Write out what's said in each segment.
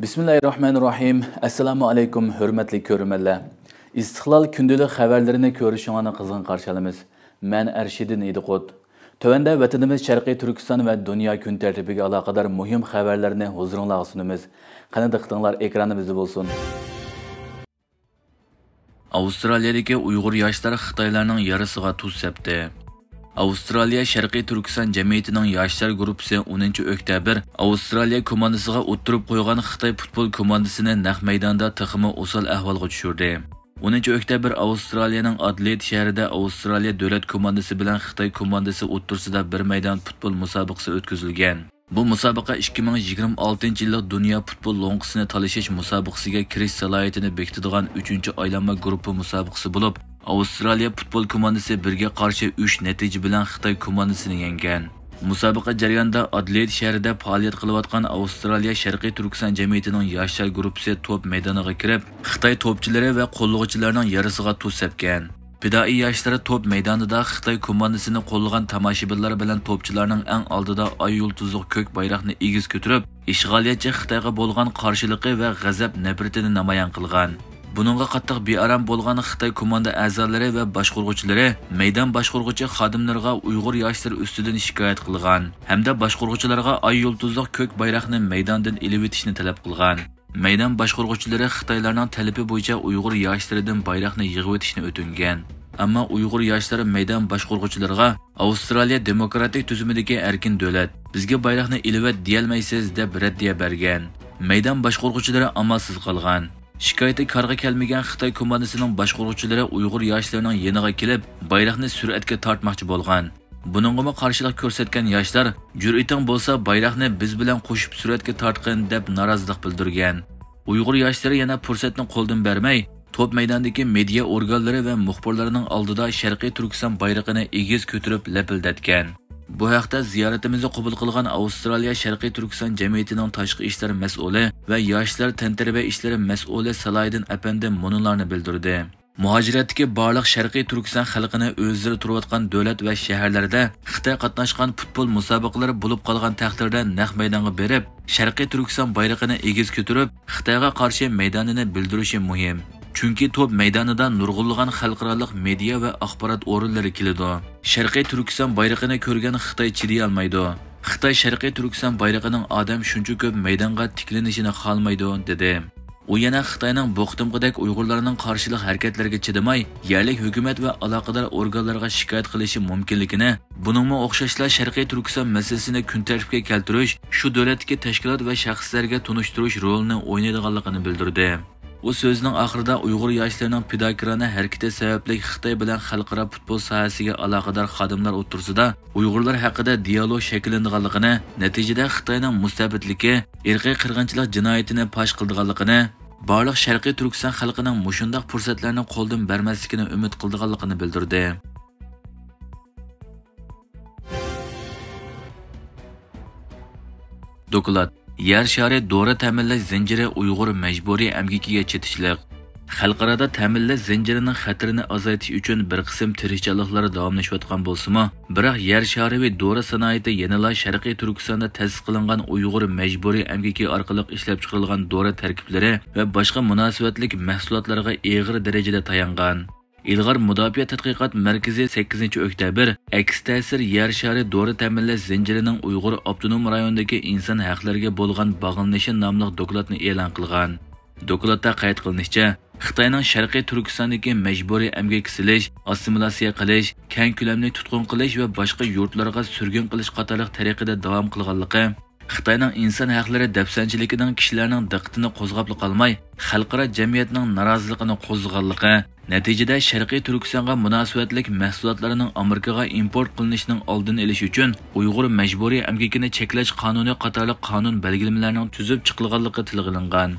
Bismillahirrahmanirrahim. Assalamu alaykum hörmətli görürmənlər. İstiqlal gündəlik xəbərlərini görüşünüzə qızğın qarşılamız. Mən Ərşidin İdiqot. Tövəndə vətənimiz Şərqi Türkistan və dünya gün tərtibinə əlaqədar mühim xəbərlərini huzurunuza sunumuz. Qani diqqətinizlər ekranımızda olsun. Avstraliyadakı Uyğur yaşları Xitaylarının yarısına tuz sepdi. Avstraliya Sharqiy Turkiston jamiyatining yoshlar guruhi 10 oktyabr Avstraliya komandasiga o'ttirib qo'ygan Xitoy futbol komandasini naq maydonda tiximi o'sal ahvolga tushirdi. 10 oktyabr Avstraliyaning Adelaide shahrida Avstraliya davlat komandasi bilan Xitoy komandasi o'ttirsida bir maydon futbol musobaqasi o'tkazilgan. Bu musobaqa 2026 yillik dunyo futbol lo'nqisini talashish musobaqasiga kirish salohiyatini bekitadigan 3-aylanma guruhi musobaqasi bo'lib, Avstraliya futbol komandasi birga qarshi 3 natija bilan Xitoy komandasini yenggan. Musobaqa jarayonida Adelaide shahrida faoliyat qilayotgan Avstraliya Sharqiy Turkiston jamiyatining yoshlar guruhi to'p maydoniga kirib, Xitoy to'pchilari va qo'llovchilarining yarasiga tuz sepgan. Fidai yoshlari to'p maydonida Xitoy komandasini qo'llagan tomoshabinlar bilan to'pchilarning eng oldida oy yulduzli ko'k bayroqni egiz ko'tarib, ishg'oliyatchi Xitoyga bo'lgan qarshiligi va g'azab nafratini namoyon qilgan. Buningga qattiq bearam bo'lgan Xitoy komanda a'zolari va boshqaruvchilari maydon boshqaruvchi xodimlarga Uyg'ur yoshlari ustidan shikoyat qilgan hamda boshqaruvchilarga oy yulduzli ko'k bayroqni maydondan ilib o'tishni talab qilgan. Maydon boshqaruvchilari Xitoylarning talabi bo'yicha Uyg'ur yoshlaridan bayroqni yig'ib o'tishni o'tingan. Ammo Uyg'ur yoshlari maydon boshqaruvchilariga Avstraliya demokratik tuzumidagi erkin davlat bizga bayroqni ilib deyolmaysiz deb raddiya bergan. Maydon boshqaruvchilari amalsiz qolgan. Shikoyati karga kelmagan Xitoy komandasining boshqaruvchilari Uyg'ur yoshlarining yeniga kelib, bayroqni sur'atga tortmoqchi bo'lgan. Buningga qarshilik ko'rsatgan yoshlar jur'ating bo'lsa bayroqni biz bilan qo'shib suratga tortqin deb norozilik bildirgan. Uyg'ur yoshlari yana fursatni qo'ldan bermay, to'p maydonidagi media organlari va muxbirlarining oldida Sharqiy Turkiston bayrog'ini egiz ko'tarib lapildatgan. Bu haqda ziyoratimizni qabul qilgan Avstraliya Sharqiy Turkiston jamiyatining tashqi ishlar mas'uli va yoshlar tantarbiya ishlari mas'uli Saloyiddin apandi munolarni bildirdi. Muhojiratdagi barliq Sharqiy Turkiston xalqini o'zlari turayotgan davlat va shaharlarda Xitoy qatnashgan futbol musobaqalari bo'lib qolgan taqdirda naq maydonga berib, Sharqiy Turkiston bayrog'ini egiz ko'tarib, Xitoyga qarshi maydonini bildirishi muhim. Chunki to'p maydonidan nurg'unlagan xalqaro media va axborot o'rinlari keladi. Sharqiy Turkiston bayrog'ini ko'rgan Xitoy chiday olmaydi. Xitoy Sharqiy Turkiston bayrog'ining odam shuncha ko'p maydonga tiklanishini xohlamaydi, dedi. U yana Xitoyning bo'qtimqidak Uyg'urlarning qarshilik harakatlariga chidamay, yerlik hukumat va aloqador organlarga shikoyat qilishi mumkinligini, buningga o'xshashlar Sharqiy Turkiston masalasini kun tartibga keltirish, shu davlatdagi tashkilot va shaxslarga tunishtirish rolini o'ynaydiganligini bildirdi. U so'zining oxirida Uyg'ur yoshlarining pidokirona harakati sababli Xitoy bilan xalqaro futbol sohasiga aloqador xodimlar o'tirsida Uyg'urlar haqida dialog shakllanganligini, natijada Xitoyning mustabidligi, irqiy qirg'inchilik jinoyatini pash qilganligini, barliq Sharqiy Turkiston xalqining mushundoq fursatlarni qo'ldan bermasligini umid qilganligini bildirdi. Doklad Yer shari dori ta'minlash zanjiri Uyg'ur majburiy amgikiga chetishliq. Xalqarada ta'minlash zanjirining xatirini azaytish uchun bir qism tirishchiliklar davomlashayotgan bo'lsa-mu, biroq yer shariviy do'ra dori sanoati yanada Sharqiy Turkistonda ta'sis qilingan Uyg'ur majburiy amgiki orqali ishlab chiqarilgan dori tarkiblari va boshqa munosabatlik mahsulotlarga eg'ir darajada tayangan. İlg'or mudofaa tadqiqot markazi 8 oktyabr aks ta'sir yer shari dori ta'minlash zanjirining Uyg'ur avtonom rayonidagi inson haqlariga bo'lgan bog'lanishi nomli dokladni e'lon qilgan. Dokladda qayd qilinishicha, Xitoyning Sharqiy Turkistondagi majburiy emgak silish, assimilyatsiya qilish, keng ko'lamli tutqun qilish va boshqa yurtlarga surgun qilish qatorliq tariqada davom qilganligi Xitoyning inson haqlari dafsanchiligining kishilarning diqqatini qo'zg'abli qolmay, xalqaro jamiyatning noroziligini qo'zg'aganligi, natijada Sharqiy Turkistonga munosabatlik mahsulotlarining Amerikaga import qilinishining oldini olish uchun Uyg'ur majburiy emgakini cheklash qonuni qatorli qonun belgilamalarining tuzib chiqilganligi tilg'ilingan.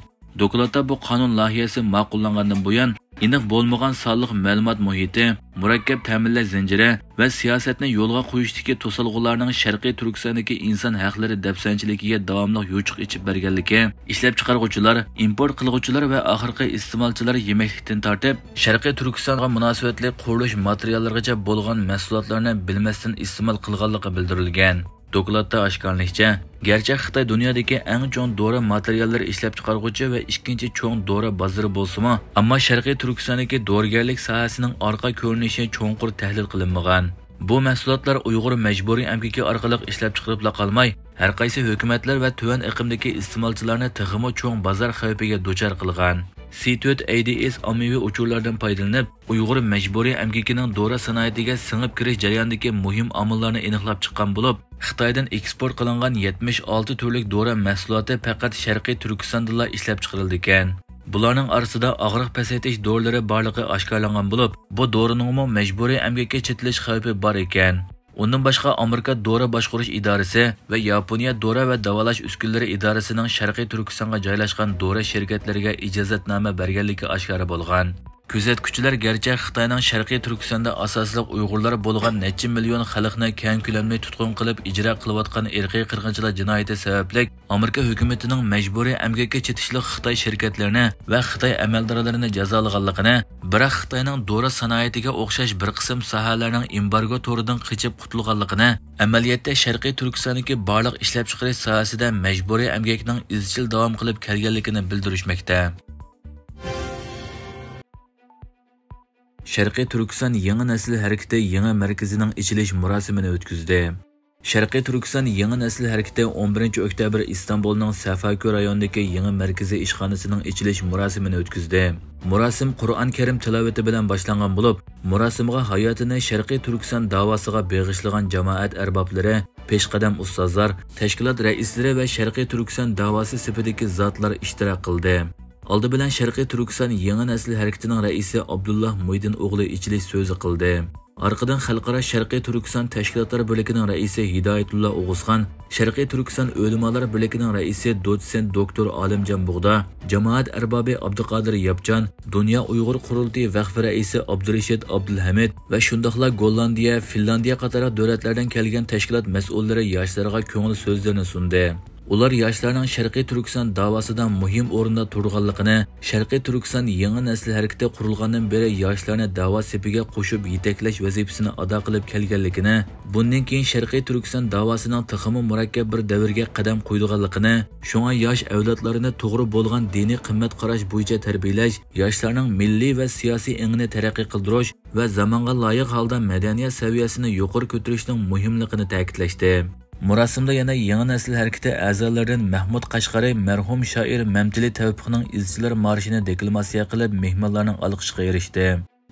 Dokladda bu qonun loyihasi ma'qullangandan buyon aniq bo'lmagan sonliq ma'lumot muhiti, murakkab ta'minlash zanjiri va siyosatni yo'lga qo'yishdagi to'salg'ularning Sharqiy Turkistondagi inson haqlari dafsanchiligiga davomli yuchuq ichib berganligi, ishlab chiqaruvchilar, import qilg'uvchilar va oxirgi iste'molchilar yemaklikdan tortib, Sharqiy Turkistonga munosabatli qurilish materiallarigacha bo'lgan mahsulotlarni bilmasdan iste'mol qilganligi bildirilgan. Dokladda oshkorlanishicha, garchi xitoy dunyodagi eng cho'ng dori materiallari ishlab chiqarguvchi va ikkinchi cho'ng dori bozori bo'lsimi ammo sharqiy turkistondagi dorigarlik sohasining orqa ko'rinishi cho'nqur tahlil qilinmagan. Bu mahsulotlar uyg'ur majburiy amgaki orqali ishlab chiqarilib qolmay har qaysi hukumatlar va tuvan iqlimdagi iste'molchilarni tiximi cho'ng bozor xavfiga duchor qilgan. C4 ADS ommaviy uchurlardan foydalanib, Uyg'ur majburiy amgakining dora sanoatiga singib kirish jarayonidagi muhim omillarni aniqlab chiqqan bo'lib, Xitoydan eksport qilingan 76 turlik dora mahsuloti faqat Sharqiy Turkistondala ishlab chiqarildi ekan. Bularning orasida og'riq pasaytish dorilari borligi oshkorlangan bo'lib, bu dorining majburiy amgakka chetilish xavfi bor ekan. Undan boshqa Amerika Dora boshqarish idorasi va Yaponiya Dora va davolash uskunalari idorasining Sharqiy Turkistonga joylashgan Dora sherkatlariga ijozatnoma berganligi oshkora bo'lgan. Kuzatuvchilar garchi Xitoyning Sharqiy Turkistonda asosliq Uyg'urlar bo'lgan necha million xalqni keng ko'lamli tutqun qilib ijro qilayotgan irqiy qirg'inchilar jinoyati sababli Amerika hukumatining majburiy amgakka chetishli Xitoy shirkatlarini va Xitoy amaldorlarini jazolaganligini, biroq Xitoyning dori sanoatiga o'xshash bir qism sohalarning embargo to'ridan qichib qutulganligini, amaliyotda Sharqiy Turkistondagi barliq ishlab chiqarish sohasida majburiy amgakning izchil davom qilib kelganligini bildirishmoqda. Sharqiy Turkiston yangi nasl harakati yangi markazining ichilish marosimini o'tkazdi. Sharqiy Turkiston yangi nasl harakati 11 oktyabr Istanbulning Safakur rayonidagi yangi markaziy ishxonasining ichilish marosimini o'tkazdi. Murosim Qur'on Karim tilovati bilan boshlangan bo'lib, murosimga hayotini Sharqiy Turkiston davosiga beg'ishlagan jamoat arboblari, peshqadam ustozlar, tashkilot raislari va Sharqiy Turkiston davosi sifidagi zotlar ishtirok qildi. Aldı bilan Şərqi Türkistan yeni nəsil hərəkətinin rəisi Abdullah Muydin oğlu içiliş sözü qıldı. Arqadan Xalqara Şərqi Türkistan Təşkilatları Bölükünün rəisi Hidayətullah Oğuzxan, Şərqi Türkistan Ölümalar Bölükünün rəisi dotsent doktor Alimcan Buğda, Cemaat ərbabi Abdüqadir Yapcan, Dünya Uyğur Qurultayı Vəqfi rəisi Abdurəşid Abdulhamid və şundaqla Gollandiya, Finlandiya qataraq dövlətlərdən gələn təşkilat məsulları yaşlarına köngül sözlərini sundu. Ular yoshlarning Sharqiy Turkiston davosidan muhim o'rinda turganligini, Sharqiy Turkiston yangi nasl harakati qurilgandan beri yoshlarni davo sepiga qo'shib yetaklash vazifasini ado qilib kelganligini, bundan keyin Sharqiy Turkiston davosining tiximi murakkab bir davrga qadam qo'ydiganligini, shunga yosh avlodlarini to'g'ri bo'lgan diniy qimmat qarash bo'yicha tarbiyalash, yoshlarning milliy va siyosiy engini taraqqiy qildirish va zamonga loyiq holda madaniyat saviyasini yuqori ko'tarishning muhimligini ta'kidlashdi. Murosimda yana yangi nasl harakati a'zolaridan Mahmud Qashqari marhum shoir Mamtili Tavfiqning izchilar marshini deklamatsiya qilib mehmonlarning olqishiga erishdi.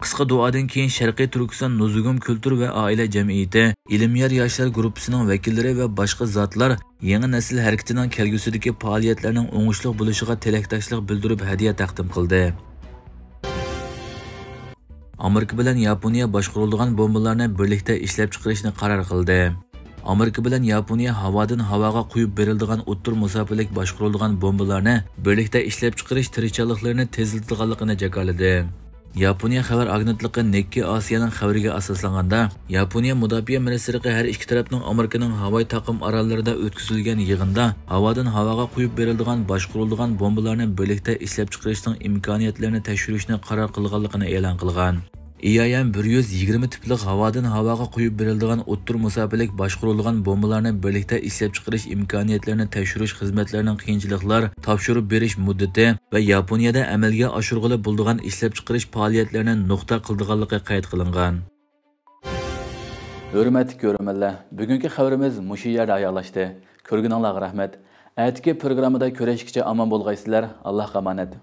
Qisqa duodan keyin Sharqiy Turkiston Nuzugum kultur va oila jamiyati, Ilmiyar yoshlar guruhining vakillari va boshqa zotlar yangi nasl harakatining kelgusidagi faoliyatlarining o'ngishli bo'lishiga tilakdoshlik bildirib hadiya taqdim qildi. Amerika bilan Yaponiya boshqarilgan bombalarni birlikda ishlab chiqarishni qaror qildi. Amerika bilan Yaponiya havodan havoga quyib beriladigan o'ttir musofirlik boshqarilgan bombalarni birlikda ishlab chiqarish tirishchiliklarini tezlatilganligini jakoladi. Yaponiya xabar agentligi Nekki Osiyoning xabariga asoslanganda, Yaponiya mudofaa ministrligi har ikki tarafning Amerikaning havoy taqim orollarida o'tkazilgan yig'inda havodan havoga quyib beriladigan boshqarilgan bombalarni birlikda ishlab chiqarishning imkoniyatlarini tekshirishni qaror qilganligini e'lon qilgan. IAM 120 tiplik havodan havoga quyib beriladigan o'ttir musofirlik boshqarilgan bombalarni birlikda ishlab chiqarish imkoniyatlarini tekshirish xizmatlarining qiyinchiliklar topshirib berish muddati va Yaponiyada amalga oshirg'ili bo'ldigan ishlab chiqarish faoliyatlarini nuqta qildiganligi qayd qilingan. Hurmatli ko'rmanlar, bugungi xabarimiz mushu yerda oyoqlashdi. Ko'rganinglarga rahmat. Atigi programmada ko'rishgacha omon bo'lgaysizlar. Allohga omonat.